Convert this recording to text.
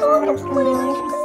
Oh, I'm